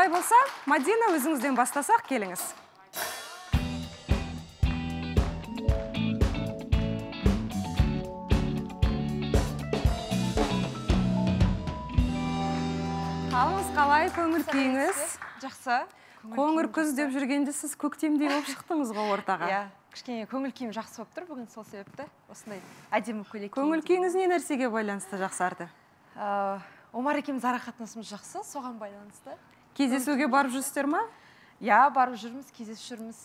олай болса мадина өзіңізден бастасақ келіңіз. Қалыңыз қалай көңіл күйіңіз? жақсы. Қоңыр күз деп жүргенде сіз көктемдей болып шықтыңыз ғой ортаға. Иә кішкене көңіл күйім жақсы болып тұр бүгін сол себепті. Осындай әдемі көйлек көңіл күйіңіз не нәрсеге байланысты жақсарды. Ә, омар екеуміз ара қатынасымыз жақсы соған байланысты. Кездесуге барып жүрсіздер ма? Иә барып жүрміз кездесіп жүрміз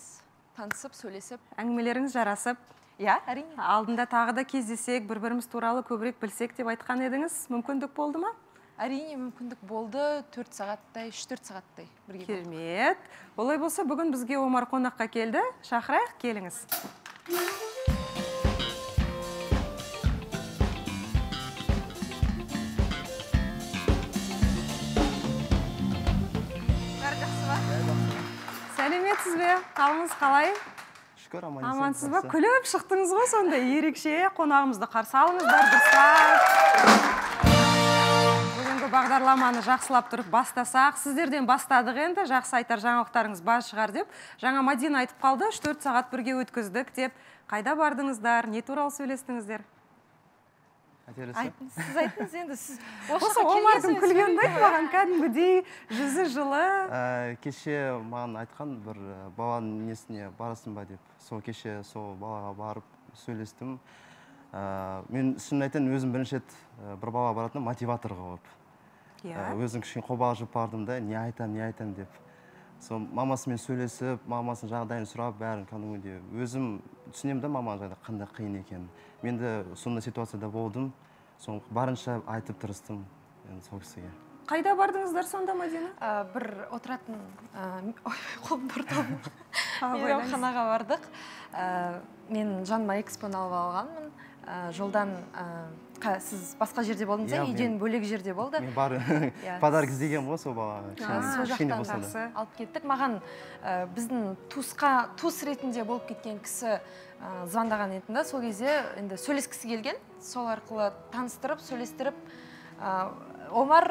танысып сөйлесіп. Әңгімелеріңіз жарасып. Иә әрине. Алдында тағы да кездесек бір біріміз туралы көбірек білсек деп айтқан едіңіз. Мүмкіндік болды ма? Әрине мүмкіндік болды. Төрт сағаттай үш төрт сағаттай бірге керемет. Олай болса бүгін бізге омар қонаққа келді. Шақырайық келіңіз. Сәлеметсіз бе қалыңыз қалай? Шүкір аман амансыз ба? күліп шықтыңыз ғой сонда ерекше. Қонағымызды қарсы алыңыздар дұрыстап. Бүгінгі бағдарламаны жақсылап тұрып бастасақ сіздерден бастадық енді. Жақсы айтар жаңалықтарыңыз бар шығар деп. Жаңа мадина айтып қалды үш төрт сағат бірге өткіздік деп. Қайда бардыңыздар? Не туралы сөйлестіңіздер? Сіз айтыңыз енді сіз осы омардың күлгенін айт маған кәдімгідей жүзі жылы. Ә, кеше маған айтқан бір ә, баланың несіне барасың ба деп. Сол кеше сол балаға барып сөйлестім. Ә, мен шынын айтайын өзім бірінші рет ә, бір бала баратын мотиватор қылып иә. Ә, өзім кішкене қобалжып бардым да не айтамын не айтамын деп. Сол мамасымен сөйлесіп мамасының жағдайын сұрап бәрін кәдімгідей өзім түсінемін да маманың жағдайы қандай қиын екенін. Мен де сондай ситуацияда болдым. Сол барынша айтып тырыстым енді сол кісіге. Қайда бардыңыздар сонда мадина? Ә, бір отыратын ә, А, мейрамханаға бардық. Ә, мен жаныма экспоны алып алғанмын. Жолдан ә, қа- сіз басқа жерде болдыңыз Иә, үйден бөлек жерде болды. мен бар Иә. подарок іздегенмін ғой сол балаға сол жақтан алып кеттік. Маған ә, біздің туысқа туыс ретінде болып кеткен кісі ә, звондаған еді да сол кезде енді сөйлескісі келген. Сол арқылы таныстырып сөйлестіріп ә, омар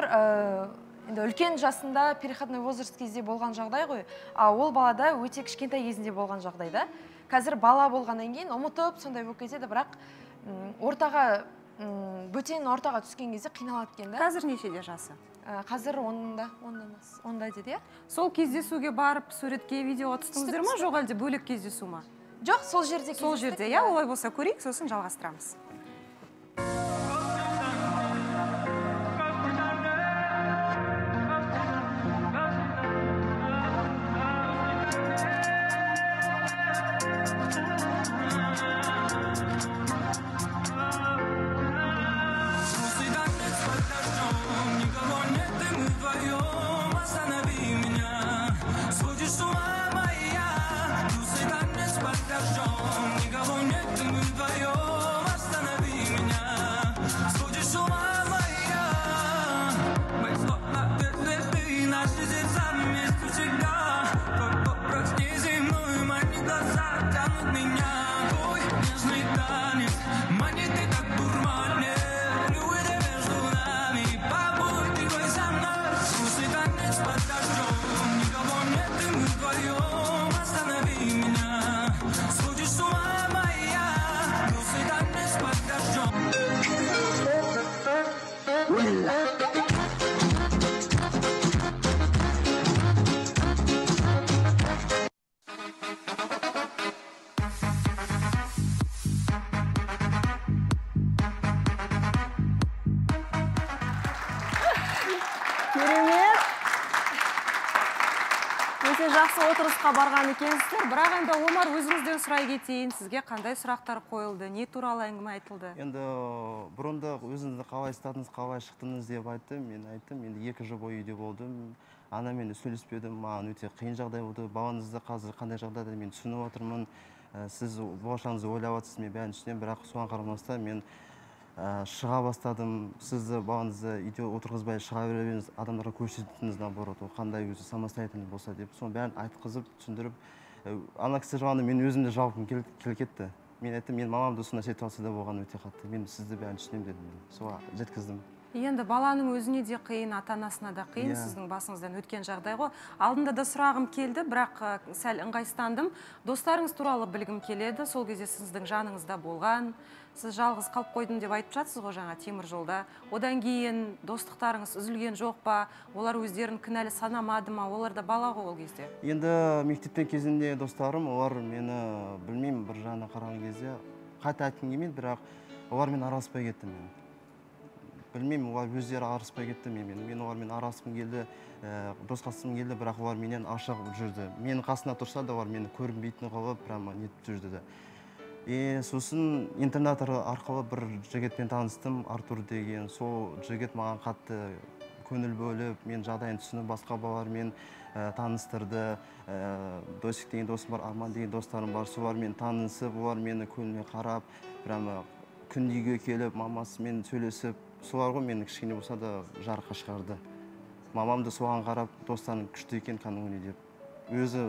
енді үлкен жасында переходной возраст кезде болған жағдай ғой. А ол балада өте кішкентай кезінде болған жағдай да. Қазір бала болғаннан кейін ұмытып сондай болып кетеді бірақ ортаға бөтен ортаға түскен кезде қиналады екен да. Қазір нешеде жасы? Ә, қазір онда онда емес онда деді иә. Сол кездесуге барып суретке видеоға түстіңіздер ма? Жоқ әлде бөлек кездесу ма? Жоқ сол жерде сол жерде иә? олай болса көрейік сосын жалғастырамыз. Отырысқа барған екенсіздер. Бірақ енді омар өзіңізден сұрай кетейін. Сізге қандай сұрақтар қойылды? Не туралы әңгіме айтылды? Енді бұрында өзіңізді қалай ұстадыңыз қалай шықтыңыз деп айтты мен айттым. Енді екі жыл бойы үйде болдым. Анаммен де сөйлеспедім. Маған өте қиын жағдай болды. Балаңызды қазір қандай жағдайда мен түсініп отырмын. Ә, сіз болашағыңызды ойлап жатсыз мен бәрін түсінемін. Бірақ соған қарамастан мен шыға бастадым. Сізді балаңызды үйде отырғызбай шыға береміз. Адамдарға көрсетіңіз наоборот. Ол қандай өзі самостоятельный болса деп. Соның бәрін айтқызып түсіндіріп. Ә, ана кісі жағында мен өзім де жауапым кел, кетті. Мен айттым мен мамам да сондай ситуацияда болған өте қатты. Мен сізді бәрін түсінемін дедім. Соған жеткіздім. Енді баланың өзіне де қиын ата анасына да қиын Иә. сіздің басыңыздан өткен жағдай ғой. Алдында да сұрағым келді бірақ ә, сәл ыңғайсыздандым достарыңыз туралы білгім келеді сол кезде сіздің жаныңызда болған. Сіз жалғыз қалып қойдым деп айтып жатсыз ғой жаңа темір жолда одан кейін достықтарыңыз үзілген жоқ па? Олар өздерін кінәлі санамады ма? Олар да бала ғой ол кезде. Енді мектептен кезінде достарым олар мені білмеймін бір жағынан қараған кезде қате айтқым келмейді бірақ олармен араласпай кеттім мен. Білмеймін олар өздері араласпай кетті менімен мен олармен араласқым келді ә, достасқым келді бірақ олар менен ашық жүрді. Менің қасымда тұрса да олар мені көрінбейтін қылып прямо нетіп жүрді да и сосын интернет ар- арқылы бір жігітпен таныстым артур деген. Сол жігіт маған қатты көңіл бөліп мен жағдайын түсініп басқа балалармен ә, таныстырды. Ә, досик деген досым бар арман деген достарым бар. Солармен танысып олар мені көңіліне қарап прямо күнде үйге келіп мамасымен сөйлесіп солар ғой мені кішкене болса да жарыққа шығарды. Мамам да соған қарап достарың күшті екен кәдімгідей деп өзі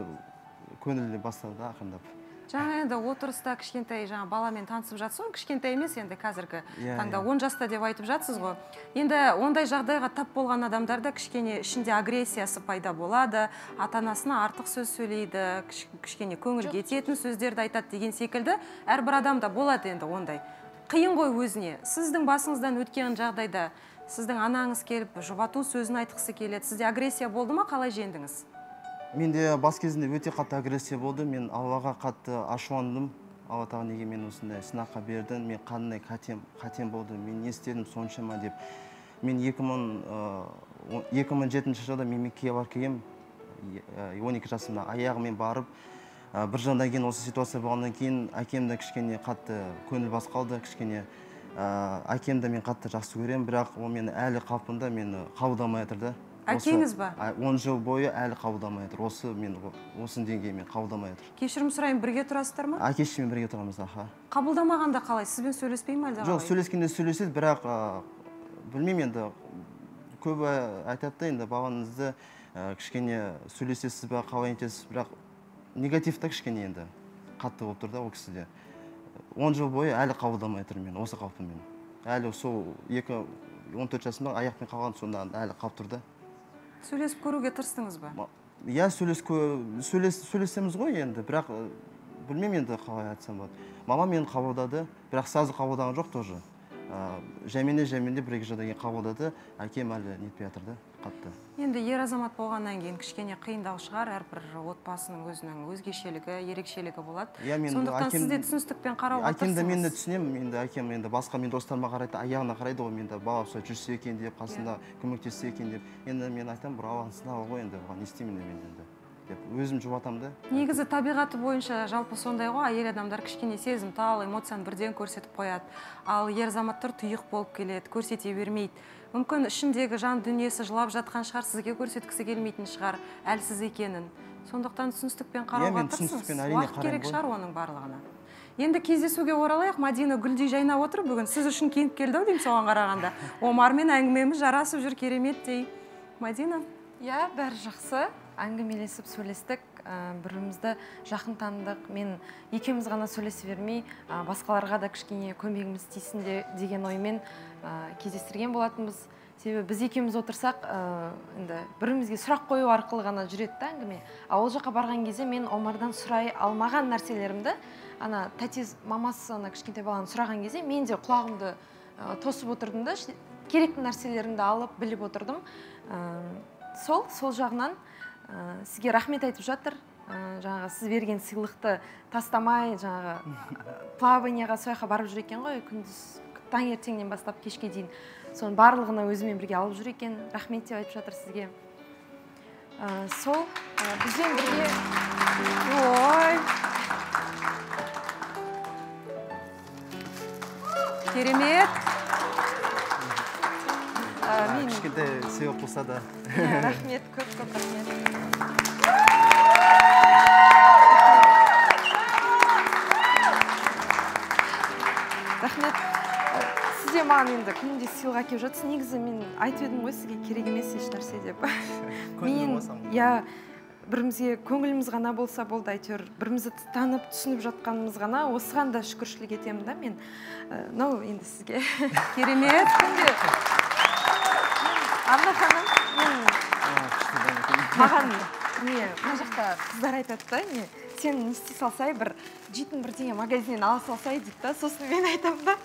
көңіліне бастады да ақырындап. Жаңа енді отырыста кішкентай жаңа баламен танысып жатсыз ғой кішкентай емес енді қазіргі Иә, таңда иә. он жаста деп айтып жатсыз ғой. Енді ондай жағдайға тап болған адамдарда кішкене ішінде агрессиясы пайда болады ата анасына артық сөз сөйлейді кіш- кішкене көңіл кететін сөздерді айтады деген секілді әрбір адамда болады енді ондай. Қиын ғой өзіне. Сіздің басыңыздан өткен жағдайда сіздің анаңыз келіп жұбату сөзін айтқысы келеді. Сізде агрессия болды ма? Қалай жеңдіңіз? Менде бас кезінде өте қатты агрессия болды. Мен аллаға қатты ашуландым алла тағала неге мен осындай сынаққа берді мен қандай қатем қатем болды мен не істедім соншама деп. Мен 2000 2007 жылда мен меккеге барып келгенмін. Он екі жасымда аяғымен барып бір жылдан кейін осы ситуация болғаннан кейін әкем де кішкене қатты көңіл бас қалды кішкене ә, әкемді мен қатты жақсы көремін бірақ ол мені әлі қалпында мені қабылдамай жатыр да. Әкеңіз ба? Он жыл бойы әлі қабылдамай жатыр осы мен осы деңгеймен қабылдамай жатыр кешірім сұрайын бірге тұрасыздар ма? Әке шешеммен бірге тұрамыз аха. Қабылдамағанда қалай? Сізбен сөйлеспей ме әлде жоқ сөйлескенде сөйлеседі бірақ ә, білмеймін енді. Көбі айтады да енді балаңызды ә, кішкене сөйлесесіз ба қалай нетесіз бірақ негатив та кішкене енді. Қатты болып тұр да ол кісіде. Он жыл бойы әлі қабылдамай тұрмын мен осы қалпыммен әлі сол екі он төрт жасымда аяқпен қалған сонда әлі қалып тұр да. Сөйлесіп көруге тырыстыңыз ба? Иә сөйлес сөйлес сөйлесеміз ғой енді бірақ білмеймін енді қалай айтсам болады. Мамам мені қабылдады бірақ сразу қабылдаған жоқ тоже. Ә, жәймене жәймене бір екі жылдан кейін қабылдады. Әкем әлі нетпей жатыр да. Қатты енді ер азамат болғаннан кейін кішкене қиындау шығар әрбір отбасының өзінің өзгешелігі ерекшелігі болады. Иә, мен сондықтан әкем- сіз де түсіністікпен қарауға әкем де мен де түсінемін. Енді әкем енді басқа мен достарыма қарайды аяғына қарайды ғой мен де бала осылай жүрсе екен деп қасында көмектессе екен деп. Енді мен айтамын бір алланың сынағы ғой енді оған не істеймін мен енді деп. Өзім жұбатамын да. Негізі табиғаты бойынша жалпы сондай ғой әйел адамдар кішкене сезімтал эмоцияны бірден көрсетіп қояды. Ал ер азаматтар тұйық болып келеді көрсете бермейді. Мүмкін ішіндегі жан дүниесі жылап жатқан шығар сізге көрсеткісі келмейтін шығар әлсіз екенін. Сондықтан түсіністікпен қарауға мен тырысыңыз. уақыт керек шығар оның барлығына. Енді кездесуге оралайық. Мадина гүлдей жайнап отыр бүгін. Сіз үшін киініп келді ау деймін соған қарағанда. Омармен әңгімеміз жарасып жүр кереметтей. Мадина? Иә бәрі жақсы. Әңгімелесіп сөйлестік. Ә, бірімізді жақын таныдық. Мен екеуміз ғана сөйлесе бермей ә, басқаларға да кішкене көмегіміз тисін де деген оймен ә, кездестірген болатынбыз. Себебі біз екеуміз отырсақ ә, енді бірімізге сұрақ қою арқылы ғана жүреді да әңгіме. Ал ол жаққа барған кезде мен омардан сұрай алмаған нәрселерімді ана тәтез мамасы ана кішкентай баланы сұраған кезде мен де құлағымды ә, тосып отырдым да керекті нәрселерімді алып біліп отырдым. Ә, сол сол жағынан ә, сізге рахмет айтып жатыр. Ә, жаңағы сіз берген сыйлықты тастамай жаңағы плаванияға сол барып жүр екен ғой күндіз таңертеңнен бастап кешке дейін соның барлығына өзімен бірге алып жүр екен. Рахмет деп айтып жатыр сізге. Ә, сол ә, бізбен бірге ой! Керемет! Ә, мен кішкентай сыйлық болса да. Рахмет көп көп рахмет. Рахмет. Сіз де маған енді күнде сыйлық әкеліп жатсыз негізі мен айтып едім ғой сізге керек емес ешнәрсе деп. Мен иә бірімізге көңіліміз ғана болса болды әйтеуір бірімізді танып түсініп жатқанымыз ғана. Осыған да шүкіршілік етемін да мен. Мынау енді сізге керемет анна ханым мен маған не мына жақта қыздар айтады да не сен не істей салсай бір жейтін бірдеңе магазиннен ала салсай дейді да сосын мен айтамын да.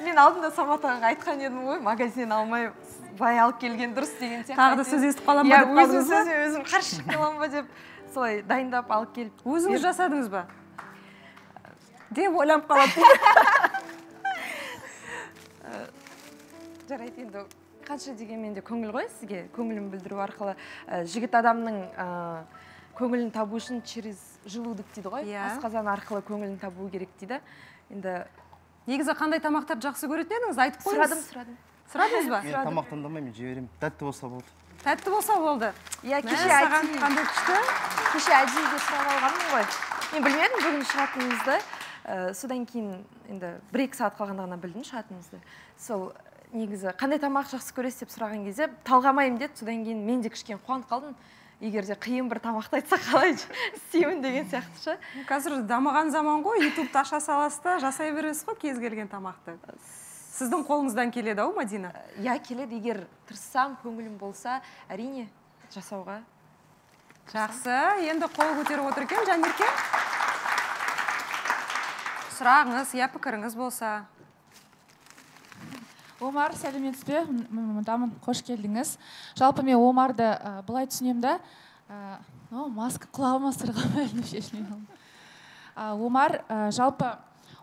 Мен алдында самат ағаға айтқан едім ғой магазиннен алмай бай алып келген дұрыс деген сияқты. Тағы да сөз естіп қалам ба иә деп өзім сөзіме өзім қарсы шығып қаламын ба деп солай дайындап алып келіп. Өзіңіз жасадыңыз ба? Деп ойланып қалады. Жарайды енді қанша дегенмен де көңіл ғой сізге. Көңілін білдіру арқылы жігіт адамның көңілін табу үшін через желудок дейді ғой? Иә. асқазан арқылы көңілін табу керек дейді. Енді негізі қандай тамақтарды жақсы көретін едіңіз? Айтып сұрадым қойыңыз. Сұрадым сұрадыңыз ба? Мен тамақ таңдамаймын жіберемін тәтті болса болды. Тәтті болса болды. Иә кеше қандай күшті? кеше әдейі де сұрап алғанмын ғой. Мен білмедім бүгін шығатынымызды. Ә, содан кейін енді бір екі сағат қалғанда ғана білдім шығатынымызды. Сол негізі қандай тамақ жақсы көресіз деп сұраған кезде талғамаймын деді. Содан кейін мен де кішкене қуанып қалдым. Егер де қиын бір тамақты айтса қалай істеймін деген сияқты ше қазір дамыған заман ғой ютубты аша саласыз да жасай бересіз ғой кез келген тамақты. Сіздің қолыңыздан келеді ау мадина? Иә келеді егер тырыссам көңілім болса әрине жасауға жақсы енді қол көтеріп отыр екен жанерке. Сұрағыңыз иә пікіріңіз болса. Омар сәлеметсіз бе? М- м- мындамын қош келдіңіз. Жалпы мен омарды ә, былай түсінемін да ә, о, маска құлағыма сырғыма ілініп шешілмей омар жалпы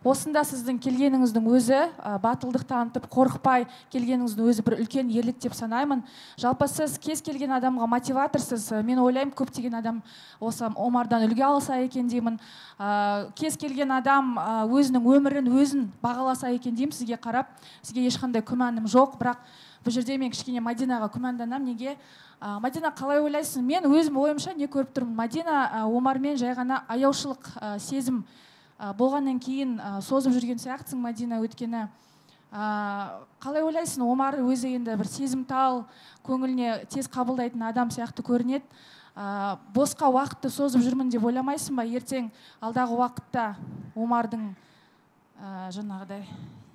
осында сіздің келгеніңіздің өзі ә, батылдық танытып қорықпай келгеніңіздің өзі бір үлкен ерлік деп санаймын. Жалпы сіз кез келген адамға мотиваторсыз мен ойлаймын көптеген адам осы омардан үлгі алса екен деймін. Ә, кез келген адам өзінің өмірін өзін бағаласа екен деймін сізге қарап. Сізге ешқандай күмәнім жоқ бірақ бұл жерде мен кішкене мадинаға күмәнданамын неге? Ә, мадина қалай ойлайсың? Мен өзім ойымша не көріп тұрмын? Мадина ә, омармен жай ғана аяушылық сезім болғаннан кейін созып жүрген сияқтысың мадина өйткені қалай ойлайсың омар өзі енді бір сезімтал көңіліне тез қабылдайтын адам сияқты көрінеді. Босқа уақытты созып жүрмін деп ойламайсың ба? Ертең алдағы уақытта омардың ә, жаңағыдай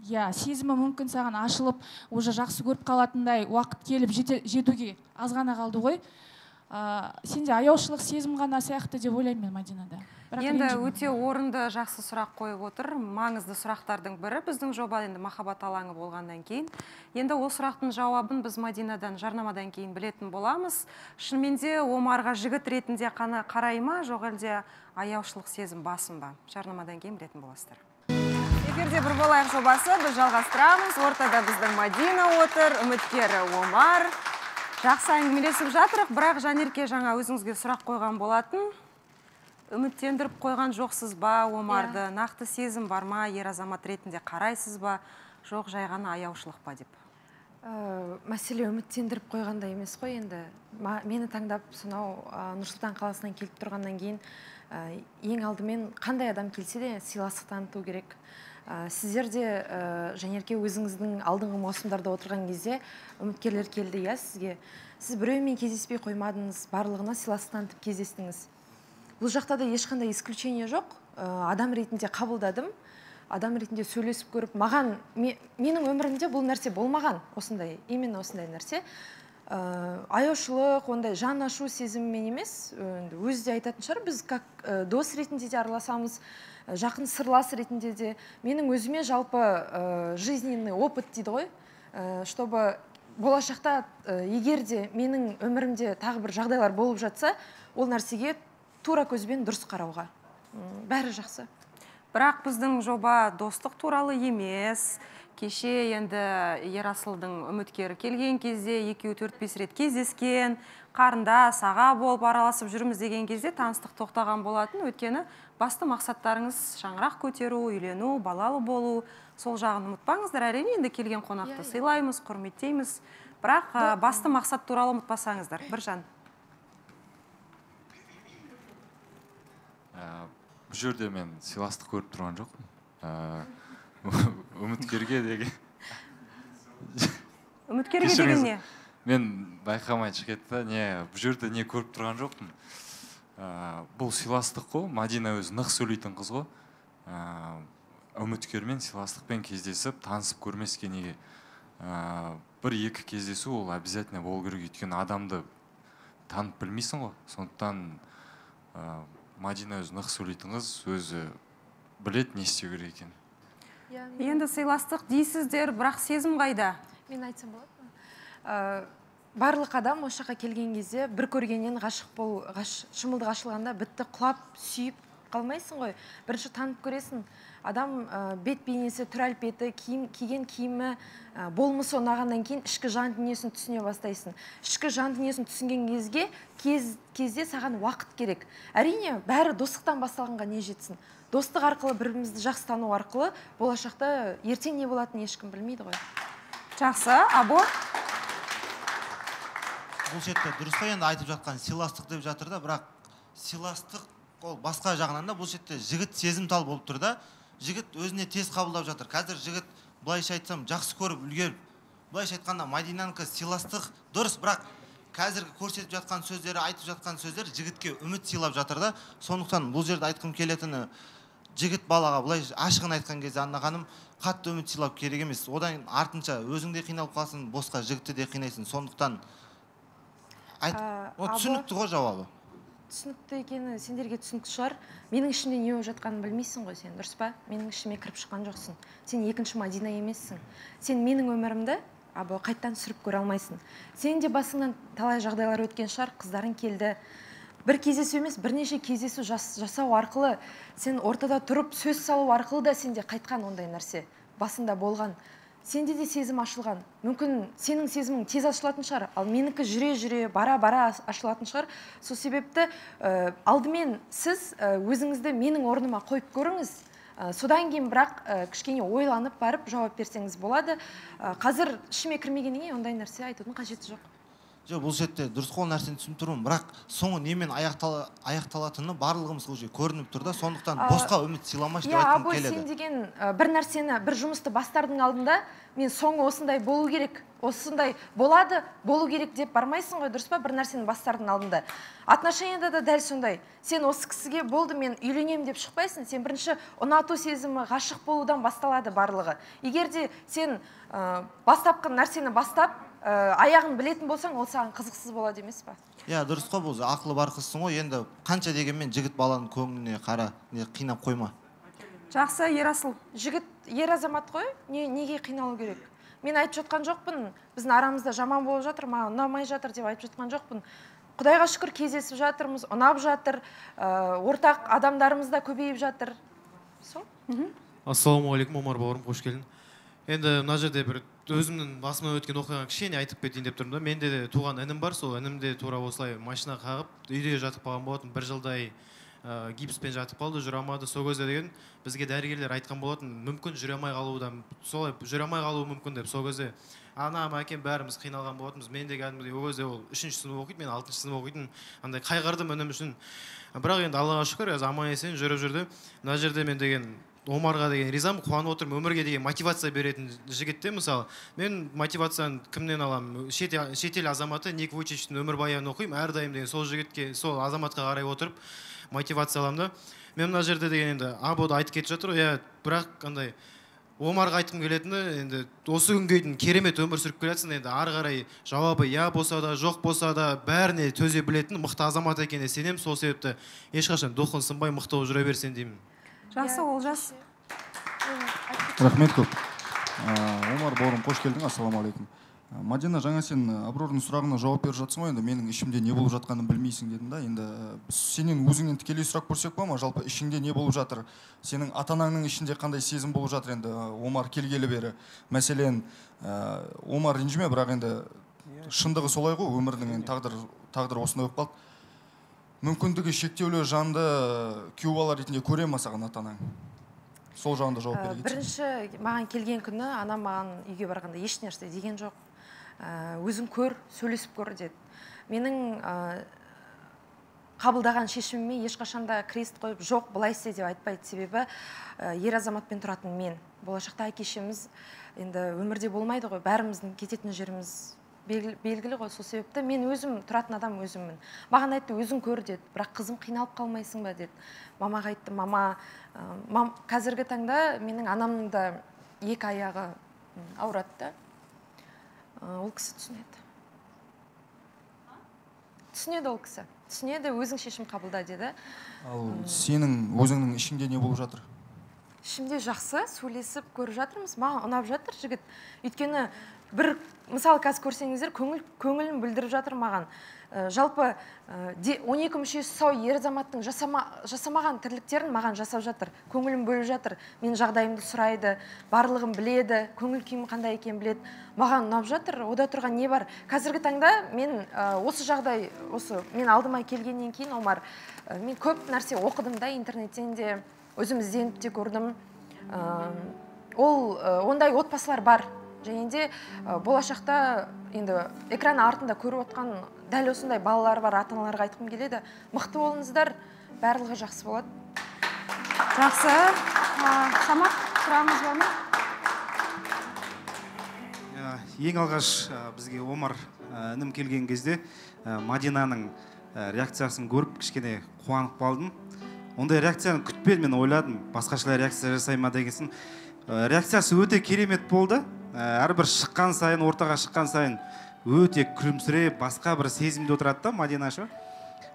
иә сезімі мүмкін саған ашылып уже жақсы көріп қалатындай уақыт келіп жетуге аз ғана қалды ғой. Ә, сенде аяушылық сезім ғана сияқты деп ойлаймын мен мадинада. Бірақ енді өте орынды жақсы сұрақ қойып отыр. Маңызды сұрақтардың бірі біздің жоба енді махаббат алаңы болғаннан кейін. Енді ол сұрақтың жауабын біз мадинадан жарнамадан кейін білетін боламыз. Шынымен де омарға жігіт ретінде қана қарай ма? Жоқ әлде аяушылық сезім басым ба? Жарнамадан кейін білетін боласыздар. Эфирде бір болайық жобасы біз жалғастырамыз. Ортада біздің мадина отыр. Үміткері омар. Жақсы әңгімелесіп жатырық бірақ жанерке жаңа өзіңізге сұрақ қойған болатын. Үміттендіріп қойған жоқсыз ба омарды? Нақты сезім бар ма ер азамат ретінде қарайсыз ба? Жоқ жай ғана аяушылық па деп? Ә, мәселе үміттендіріп қойғанда емес қой енді. Ма- мені таңдап сонау ә, нұрсұлтан қаласынан келіп тұрғаннан кейін ә, ең алдымен қандай адам келсе де сыйластық таныту керек. Ә, сіздер де ә, жанерке өзіңіздің алдыңғы маусымдарда отырған кезде үміткерлер келді иә сізге? Сіз біреумен кездеспей қоймадыңыз барлығына сыйластық танытып кездестіңіз. Бұл жақта да ешқандай исключение жоқ. Ә, адам ретінде қабылдадым. Адам ретінде сөйлесіп көріп маған ме- менің өмірімде бұл нәрсе болмаған осындай именно осындай нәрсе. Ә, аяушылық ондай жан ашу сезімімен емес енді өзі де айтатын шығар біз как ә, дос ретінде де араласамыз жақын сырлас ретінде де. Менің өзіме жалпы ә, жизненный опыт дейді ғой. Ә, чтобы болашақта егер де менің өмірімде тағы бір жағдайлар болып жатса ол нәрсеге тура көзбен дұрыс қарауға. Бәрі жақсы. Бірақ біздің жоба достық туралы емес кеше енді ерасылдың үміткері келген кезде екеуі төрт бес рет кездескен қарындас аға болып араласып жүрміз деген кезде таныстық тоқтаған болатын. Өйткені басты мақсаттарыңыз шаңырақ көтеру үйлену балалы болу. Сол жағын ұмытпаңыздар. Әрине енді келген қонақты сыйлаймыз құрметтейміз. Бірақ ә, басты мақсат туралы ұмытпасаңыздар. Біржан. Ә, бұл жерде мен сыйластық көріп тұрған жоқпын. Ә, үміткерге деген. Үміткерге деген не? мен байқамай шығып кетті да не бұл жерде не көріп тұрған жоқпын. Ә, бұл сыйластық қой мадина өзі нық сөйлейтін қыз ғой. Ә, үміткермен сыйластықпен кездесіп танысып көрмеске неге. Ә, бір екі кездесу ол обязательно болу керек өйткені адамды танып білмейсің ғой. Сондықтан ә, мадина өзі нық сөйлейтін қыз өзі біледі не істеу керек екенін. Енді сыйластық дейсіздер бірақ сезім қайда? Мен айтсам болады ма Ә, барлық адам осы жаққа келген кезде бір көргеннен ғашық бол ғаш, шымылдық ашылғанда бітті құлап сүйіп қалмайсың ғой. Бірінші танып көресің. Адам ә, бет бейнесі түр әлпеті киім киген киімі ә, болмысы ұнағаннан кейін ішкі жан дүниесін түсіне бастайсың. Ішкі жан дүниесін түсінген кезге кез, кезде саған уақыт керек. Әрине бәрі достықтан басталғанға не жетсін? Достық арқылы бір бірімізді жақсы тану арқылы болашақта ертең не болатынын ешкім білмейді ғой. Жақсы або бұл жерде дұрыс қой енді айтып жатқан сыйластық деп жатыр да бірақ сыйластық ол басқа жағынан да бұл жерде жігіт сезімтал болып тұр да. Жігіт өзіне тез қабылдап жатыр. Қазір жігіт былайша айтсам жақсы көріп үлгеріп. Былайша айтқанда мадинанікі сыйластық дұрыс бірақ қазіргі көрсетіп жатқан сөздері айтып жатқан сөздер жігітке үміт сыйлап жатыр да. Сондықтан бұл жерде айтқым келетіні жігіт балаға былай ашығын айтқан кезде анна ханым қатты үміт сыйлау керек емес. Одан артынша өзің де қиналып қаласың босқа жігітті де қинайсың. Сондықтан айт ол түсінікті ғой жауабы. түсінікті екені сендерге түсінікті шығар. Менің ішімде не болып жатқанын білмейсің ғой сен дұрыс па? Менің ішіме кіріп шыққан жоқсың. Сен екінші мадина емессің. Сен менің өмірімді абы қайттан түсіріп көре алмайсың. Сенің де басыңнан талай жағдайлар өткен шығар қыздарың келді. Бір кездесу емес бірнеше кездесу жас, жасау арқылы сен ортада тұрып сөз салу арқылы да сенде қайтқан ондай нәрсе басында болған. Сенде де сезім ашылған. Мүмкін сенің сезімің тез ашылатын шығар ал менікі жүре жүре бара бара аш- ашылатын шығар. Сол себепті ә, алдымен сіз өзіңізді менің орныма қойып көріңіз. Ә, содан кейін бірақ ә, кішкене ойланып барып жауап берсеңіз болады. Ә, қазір ішіме кірмегеннен кейін ондай нәрсе айтудың қажеті жоқ. Жоқ бұл жерде дұрыс қол нәрсені түсініп тұрмын бірақ соңы немен аяқтала, аяқталатыны барлығымызға уже көрініп тұр да. Сондықтан босқа үміт сыйламашы деп иә айтқым абой сен келеді деген ә, бір нәрсені бір жұмысты бастардың алдында мен соңы осындай болу керек осындай болады болу керек деп бармайсың ғой дұрыс па? Бір нәрсені бастардың алдында. Отношенияда да дәл сондай. Сен осы кісіге болды мен үйленемін деп шықпайсың. Сен бірінші ұнату сезімі ғашық болудан басталады барлығы. Егер де сен ә, бастапқы нәрсені бастап аяғын білетін болсаң ол саған қызықсыз болады емес па? Иә дұрыс қой бұл ақылы бар қызсың ғой. Енді қанша дегенмен жігіт баланың көңіліне қара не қинап қойма. Жақсы ерасыл. Жігіт ер азамат қой. Не, неге қиналу керек? Мен айтып жатқан жоқпын. Біздің арамызда жаман болып жатыр маған ұнамай жатыр деп айтып жатқан жоқпын. Құдайға шүкір кездесіп жатырмыз ұнап жатыр. Ә, ортақ адамдарымыз да көбейіп жатыр. Сол. Ассалаумағалейкум омар бауырым қош келдің. Енді мына жерде бір өзімнің басымнан өткен оқиғаны кішкене айтып кетейін деп тұрмын да. Менде де туған інім бар сол інім де тура осылай машина қағып үйде жатып қалған болатын. Бір жылдай ә, гипспен жатып қалды жүре алмады. Сол кезде деген бізге дәрігерлер айтқан болатын мүмкін жүре алмай қалуы да солай жүре алмай қалуы мүмкін деп. Сол кезде анам әкем бәріміз қиналған болатынбыз мен де кәдімгідей ол кезде ол үшінші сынып оқиды мен алтыншы сынып оқитын андай қайғырдым інім үшін. Бірақ енді аллаға шүкір қазір аман есен жүріп жүрді. Мына жерде мен деген омарға деген ризамын қуанып отырмын өмірге деген мотивация беретін жігіт те мысалы. Мен мотивацияны кімнен аламын? Шет, шетел азаматы ник вуйчичтің өмірбаянын оқимын әрдайым деген сол жігітке сол азаматқа қарай отырып мотивация аламын да. Мен мына жерде деген енді або да айтып кетіп жатыр ғой. Иә бірақ андай омарға айтқым келетіні енді осы күнге дейін керемет өмір сүріп келе жатсың енді. Ары қарай жауабы иә болса да жоқ болса да бәріне төзе білетін мықты азамат екеніне сенемін. Сол себепті ешқашан духың сынбай мықты болып жүре берсін деймін. Жақсы олжас. рахмет көп. Омар бауырым қош келдің. Ассалаумағалейкум мадина жаңа сен абрордың сұрағына жауап беріп жатсың ғой енді. Менің ішімде не болып жатқанын білмейсің дедің да. Енді сенен өзіңнен тікелей сұрап көрсек бола ма жалпы ішіңде не болып жатыр? Сенің ата анаңның ішінде қандай сезім болып жатыр енді? Омар келгелі бері. Мәселен омар ренжіме бірақ енді шындығы солай ғой. Өмірдің енді тағдыр тағдыр осындай болып қалды. Мүмкіндігі шектеулі жанды күйеу бала ретінде көре ма саған ата анаң сол жағында жауап Ә, бере бірінші маған келген күні анам маған үйге барғанда ешнәрсе деген жоқ Ә, өзің көр сөйлесіп көр деді. Менің ә, қабылдаған шешіміме ешқашан да крест қойып жоқ былай істе деп айтпайды себебі ер азаматпен тұратын мен. Болашақта әке шешеміз енді өмірде болмайды ғой бәріміздің кететін жеріміз белгілі, ғой сол себепті мен өзім тұратын адам өзіммін. Маған айтты өзің көр деді. Бірақ қызым қиналып қалмайсың ба деді. Мамаға айтты мама ә, мам, қазіргі таңда менің анамның да екі аяғы ауырады да ол кісі түсінеді. Түсінеді ол кісі. Түсінеді өзің шешім қабылда деді. Ал сенің өзіңнің ішіңде не болып жатыр? Ішімде жақсы сөйлесіп көріп жатырмыз. Маған ұнап жатыр жігіт. Өйткені бір мысалы қазір көрсеңіздер көңіл көңілін білдіріп жатыр маған. Ә, жалпы ә, де- 12 мүшесі сау ер азаматтың жасама, жасамаған тірліктерін маған жасап жатыр. Көңілін бөліп жатыр. Менің жағдайымды сұрайды барлығын біледі көңіл күйім қандай екенін біледі. Маған ұнап жатыр. Ода тұрған не бар? Қазіргі таңда мен ә, осы жағдай осы мен алдыма келгеннен кейін омар ә, мен көп нәрсе оқыдым да интернеттен де өзім ізденіп те көрдім. Ол ондай отбасылар бар. Және де ә, болашақта енді экран артында көріп отқан дәл осындай балалары бар ата аналарға айтқым келеді. Мықты болыңыздар барлығы жақсы болады. Жақсы. Самат сұрағыңыз бар ма? Ә, ең алғаш бізге омар інім келген кезде мадинаның реакциясын көріп кішкене қуанып қалдым. Ондай реакцияны күтпедім мен ойладым. Басқашалай реакция жасай ма дегенсін Ә, реакциясы өте керемет болды. Әрбір шыққан сайын ортаға шыққан сайын өте күлімсіреп басқа бір сезімде отырады да мадина ше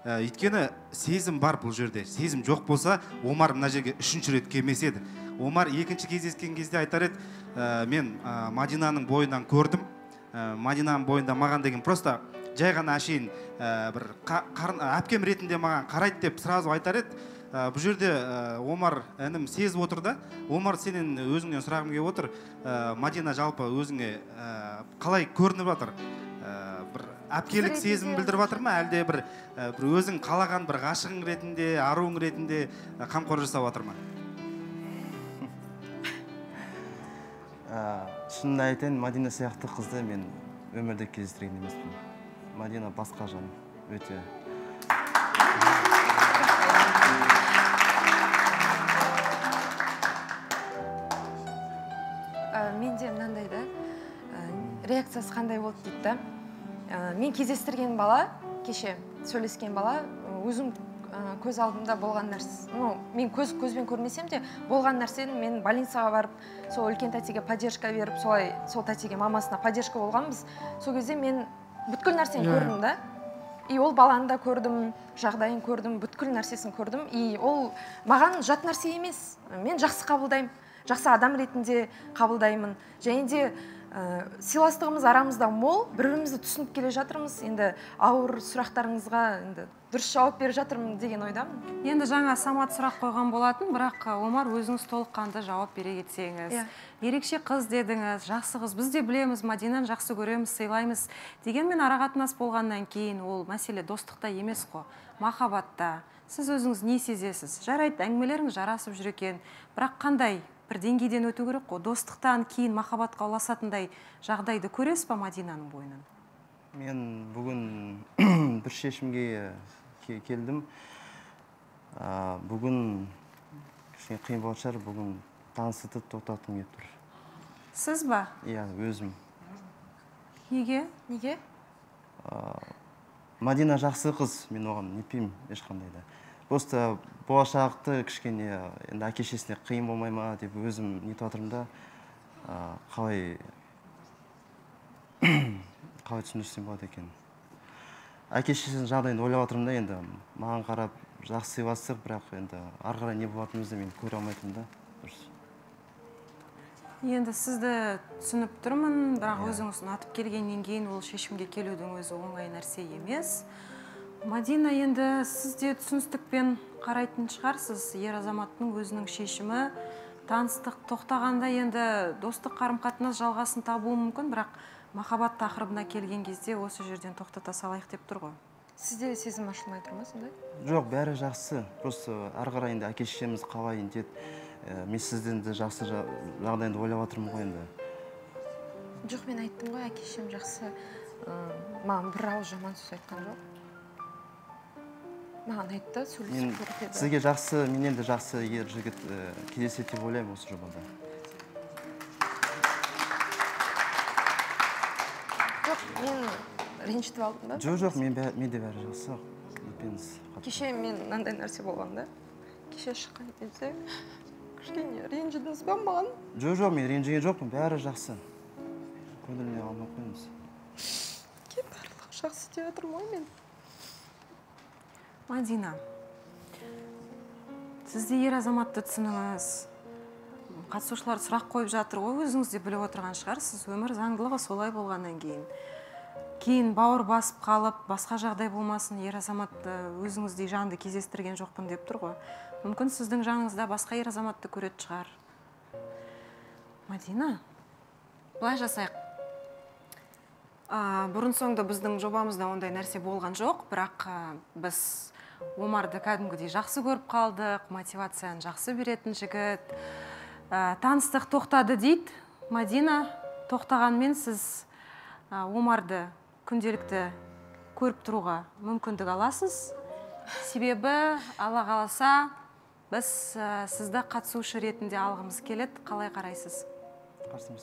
Ә, өйткені сезім бар бұл жерде. Сезім жоқ болса омар мына жерге үшінші рет келмес еді. Омар екінші кездескен кезде айтар еді «Ә, мен ә, мадинаның бойынан көрдім. Ә, мадинаның бойында маған деген просто жай ғана әшейін ә, бір қа- қарын- әпкем ретінде маған қарайды деп сразу айтар еді. Ә, бұл жерде ә, омар інім сезіп отыр да. Омар сенен өзіңнен сұрағым келіп отыр. Ә, мадина жалпы өзіңе ә, қалай көрініп жатыр? Ә, бір әпкелік сезім білдіріп жатыр ма? Әлде бір ә, бір өзің қалаған бір ғашығың ретінде аруың ретінде қамқор жасап жатыр ма? Шынын айтайын мадина сияқты қызды мен өмірде кездестірген емеспін. Мадина басқа жан өте реакциясы қандай болды дейді да? Ә, мен кездестірген бала кеше сөйлескен бала ә, өзім ә, көз алдымда болған нәрсе ну мен көз көзбен көрмесем де болған нәрсені мен больницаға барып сол үлкен тәтеге поддержка беріп солай сол тәтеге мамасына поддержка болғанбыз. Сол кезде мен бүткіл нәрсені Иә. көрдім да. И ол баланы да көрдім жағдайын көрдім бүткіл нәрсесін көрдім. И ол маған жат нәрсе емес. Мен жақсы қабылдаймын. Жақсы адам ретінде қабылдаймын. Және де ә, сыйластығымыз арамызда мол бір бірімізді түсініп келе жатырмыз. Енді ауыр сұрақтарыңызға енді дұрыс жауап беріп жатырмын деген ойдамын. Енді жаңа самат сұрақ қойған болатын бірақ ы, омар өзіңіз толыққанды жауап бере кетсеңіз Иә. ерекше қыз дедіңіз жақсы қыз біз де білеміз мадинаны жақсы көреміз сыйлаймыз дегенмен арақатынас болғаннан кейін ол мәселе достықта емес қой махаббатта. Сіз өзіңіз не сезесіз? Жарайды әңгімелеріңіз жарасып жүр екен. Бірақ қандай бір деңгейден өту керек қой. Достықтан кейін махаббатқа ұласатындай жағдайды көресіз ба мадинаның бойынан? Мен бүгін бір шешімге келдім. Ә, бүгін кішкене қиын болатын шығар. Бүгін танысытып тоқтатқым келіп тұр. Сіз ба? Иә өзім. Неге? Неге? Мадина жақсы қыз. Мен оған нетпеймін ешқандай да. Просто болашақты кішкене енді әке шешесіне қиын болмай ма деп өзім нетіп жатырмын да. Қалай қалай түсіндірсем болады екен. Әке шешесінің жағдайын ойлап жатырмын да енді. Маған қарап жақсы сыйластық бірақ енді ары қарай не болатынымызды мен көре алмай тұрмын да. Дұрыс. Енді сізді түсініп тұрмын бірақ өзіңіз ұнатып келгеннен кейін ол шешімге келудің өзі оңай нәрсе емес. Мадина енді сіз де түсіністікпен қарайтын шығарсыз. Ер азаматтың өзінің шешімі таныстық тоқтағанда енді достық қарым қатынас жалғасын табуы мүмкін бірақ махаббат тақырыбына келген кезде осы жерден тоқтата салайық деп тұр ғой. Сізде сезім ашылмай тұр ма сондай жоқ бәрі жақсы. Просто ары қарай енді әке шешеміз қалай нетеді ә, мен сізден де жақсы жа- жағдайыңды ойлап жатырмын ғой енді. Жоқ мен айттым ғой әке шешем жақсы. Ы, маған бір ауыз жаман сөз айтқан жоқ. Маған айтты сөйлесіп көріп еді сізге жақсы мен енді жақсы ер жігіт ә, кездеседі деп ойлаймын осы жобада. Жоқ мен ренжітіп алдым да. Жоқ жоқ мен менде бәрі жақсы. Нетпеңіз кеше мен мынандай нәрсе болған да. Кеше шыққан кезде кішкене ренжідіңіз ба маған? Жоқ жоқ мен ренжіген жоқпын бәрі жақсы. Көңіліне алмай қойыңыз. Жақсы істеп жатырмын ғой мен. Мадина сіз де ер азаматты түсініңіз. Қатысушылар сұрақ қойып жатыр. Ғой өзіңіз де біліп отырған шығарсыз. Өмір заңдылығы солай болғаннан кейін. Кейін бауыр басып қалып басқа жағдай болмасын ер азаматты өзіңіздей жанды кездестірген жоқпын деп тұр ғой. Мүмкін сіздің жаныңызда басқа ер азаматты көретін шығар. Мадина былай жасайық. Бұрын соңды біздің жобамызда ондай нәрсе болған жоқ бірақ біз омарды кәдімгідей жақсы көріп қалдық мотивацияны жақсы беретін жігіт. Ә, таныстық тоқтады дейді. Мадина тоқтағанмен сіз ә, омарды күнделікті көріп тұруға мүмкіндік аласыз. Себебі алла қаласа біз ә, сізді қатысушы ретінде алғымыз келеді. Қалай қарайсыз? Қарсы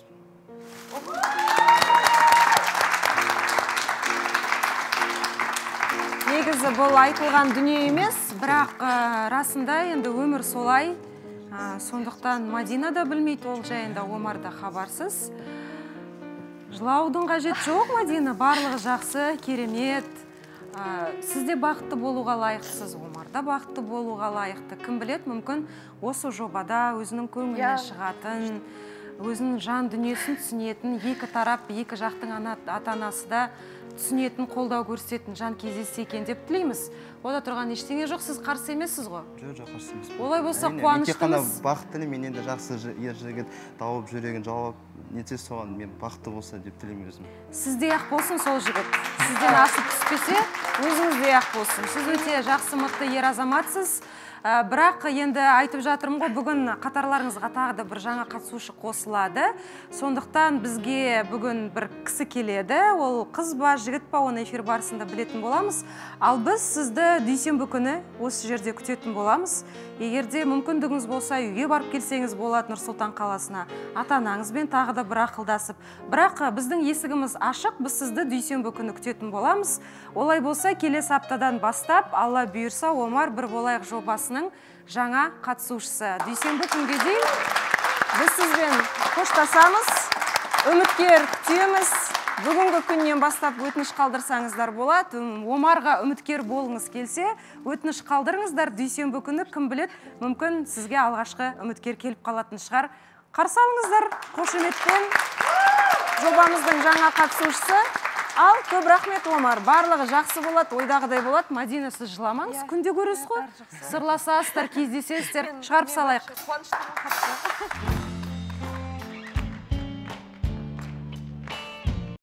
негізі бұл айтылған дүние емес бірақ ә, расында енді өмір солай. Ә, сондықтан мадина да білмейді ол жайында омар да хабарсыз. Жылаудың қажеті жоқ мадина барлығы жақсы керемет. Ә, сіз де бақытты болуға лайықсыз омар да бақытты болуға лайықты. Кім білет мүмкін осы жобада өзінің көңілінен шығатын өзінің жан дүниесін түсінетін екі тарап екі жақтың ана ата анасы да түсінетін қолдау көрсететін жан кездессе екен деп тілейміз. Ода тұрған ештеңе жоқ сіз қарсы емессіз ғой? Жоқ жоқ қарсы емеспін. Олай болса мен тек қана қуаныштымыз. бақыт тілеймін мен енді жақсы ер жігіт тауып жүрегін жауап нетсе соған мен бақытты болса деп тілеймін өзім. Сіздей ақ болсын сол жігіт. Сізден асып түспесе өзіңіздей ақ болсын. Сіз өте жақсы мықты ер азаматсыз. Ә, бірақ енді айтып жатырмын ғой бүгін қатарларыңызға тағы да бір жаңа қатысушы қосылады. Сондықтан бізге бүгін бір кісі келеді. Ол қыз ба жігіт па оны эфир барысында білетін боламыз. Ал біз сізді дүйсенбі күні осы жерде күтетін боламыз. Егер де мүмкіндігіңіз болса үйге барып келсеңіз болады нұр сұлтан қаласына. Ата анаңызбен тағы да бір ақылдасып. Бірақ ә, біздің есігіміз ашық біз сізді дүйсенбі күні күтетін боламыз. Олай болса келесі аптадан бастап алла бұйырса омар бір болайық жобасының жаңа қатысушысы. Дүйсенбі күнге дейін біз сізбен қоштасамыз үміткер күтеміз. Бүгінгі күннен бастап өтініш қалдырсаңыздар болады. Омарға үміткер болғыңыз келсе өтініш қалдырыңыздар. Дүйсенбі күні кім білет мүмкін сізге алғашқы үміткер келіп қалатын шығар. Қарсы алыңыздар. Жобамыздың жаңа қатысушысы ал көп рахмет омар. Барлығы жақсы болады ойдағыдай болады. Мадина сіз жыламаңыз күнде көресіз ғой. сырласасыздар кездесесіздер. Шығарып салайық.